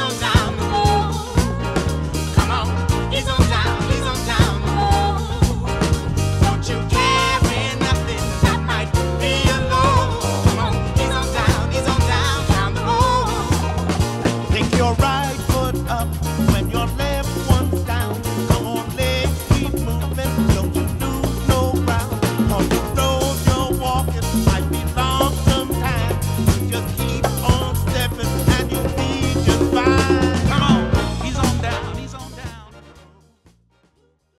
always on time.